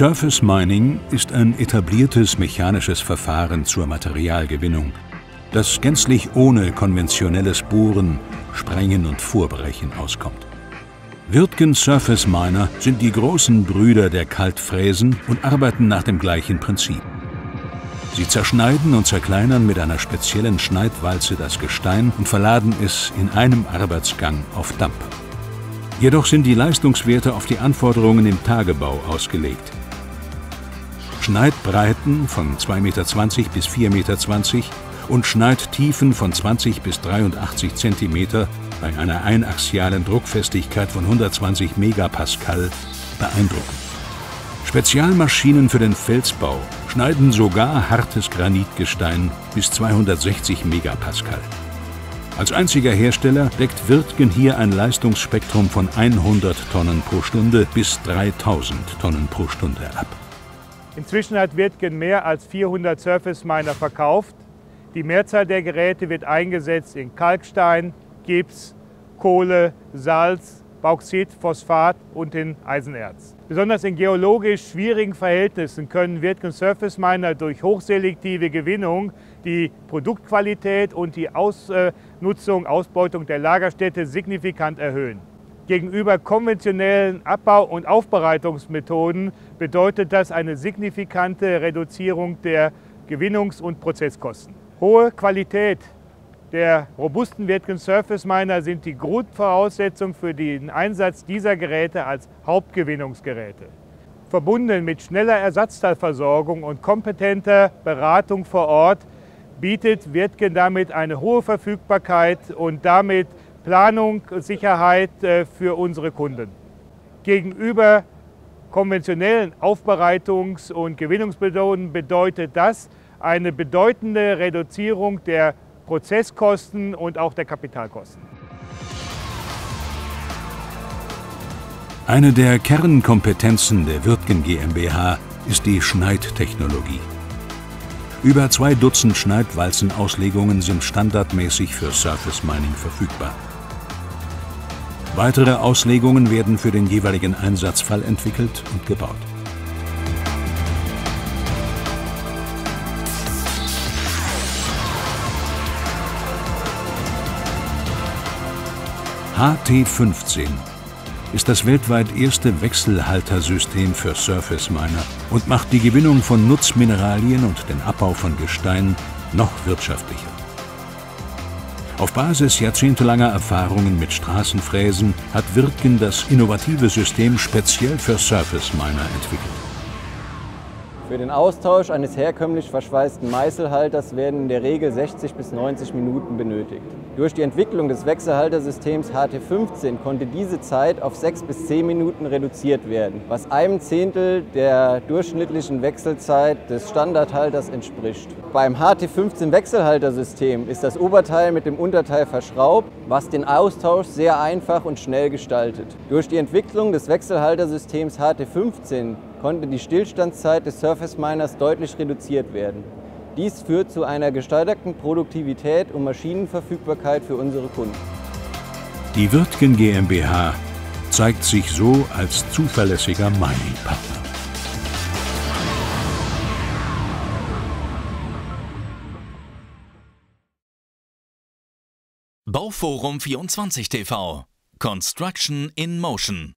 Surface Mining ist ein etabliertes mechanisches Verfahren zur Materialgewinnung, das gänzlich ohne konventionelles Bohren, Sprengen und Vorbrechen auskommt. Wirtgen Surface Miner sind die großen Brüder der Kaltfräsen und arbeiten nach dem gleichen Prinzip. Sie zerschneiden und zerkleinern mit einer speziellen Schneidwalze das Gestein und verladen es in einem Arbeitsgang auf Dampfer. Jedoch sind die Leistungswerte auf die Anforderungen im Tagebau ausgelegt. Schneidbreiten von 2,20 Meter bis 4,20 Meter und Schneidtiefen von 20 bis 83 cm bei einer einaxialen Druckfestigkeit von 120 Megapascal beeindrucken. Spezialmaschinen für den Felsbau schneiden sogar hartes Granitgestein bis 260 Megapascal. Als einziger Hersteller deckt Wirtgen hier ein Leistungsspektrum von 100 Tonnen pro Stunde bis 3000 Tonnen pro Stunde ab. Inzwischen hat Wirtgen mehr als 400 Surface Miner verkauft. Die Mehrzahl der Geräte wird eingesetzt in Kalkstein, Gips, Kohle, Salz, Bauxit, Phosphat und in Eisenerz. Besonders in geologisch schwierigen Verhältnissen können Wirtgen Surface Miner durch hochselektive Gewinnung die Produktqualität und die Ausnutzung, Ausbeutung der Lagerstätte signifikant erhöhen. Gegenüber konventionellen Abbau- und Aufbereitungsmethoden bedeutet das eine signifikante Reduzierung der Gewinnungs- und Prozesskosten. Hohe Qualität der robusten Wirtgen Surface Miner sind die Grundvoraussetzung für den Einsatz dieser Geräte als Hauptgewinnungsgeräte. Verbunden mit schneller Ersatzteilversorgung und kompetenter Beratung vor Ort bietet Wirtgen damit eine hohe Verfügbarkeit und damit Planung und Sicherheit äh, für unsere Kunden. Gegenüber konventionellen Aufbereitungs- und Gewinnungsmethoden bedeutet das eine bedeutende Reduzierung der Prozesskosten und auch der Kapitalkosten. Eine der Kernkompetenzen der Wirtgen GmbH ist die Schneidtechnologie. Über zwei Dutzend Schneidwalzenauslegungen sind standardmäßig für Surface Mining verfügbar. Weitere Auslegungen werden für den jeweiligen Einsatzfall entwickelt und gebaut. HT15 ist das weltweit erste Wechselhaltersystem für Surface Miner und macht die Gewinnung von Nutzmineralien und den Abbau von Gestein noch wirtschaftlicher. Auf Basis jahrzehntelanger Erfahrungen mit Straßenfräsen hat Wirtgen das innovative System speziell für Surface Miner entwickelt. Für den Austausch eines herkömmlich verschweißten Meißelhalters werden in der Regel 60 bis 90 Minuten benötigt. Durch die Entwicklung des Wechselhaltersystems HT15 konnte diese Zeit auf 6 bis 10 Minuten reduziert werden, was einem Zehntel der durchschnittlichen Wechselzeit des Standardhalters entspricht. Beim HT15 Wechselhaltersystem ist das Oberteil mit dem Unterteil verschraubt, was den Austausch sehr einfach und schnell gestaltet. Durch die Entwicklung des Wechselhaltersystems HT15 konnte die Stillstandszeit des Surface Miners deutlich reduziert werden. Dies führt zu einer gesteigerten Produktivität und Maschinenverfügbarkeit für unsere Kunden. Die Wirtgen GmbH zeigt sich so als zuverlässiger Mining-Partner. Bauforum 24 TV Construction in Motion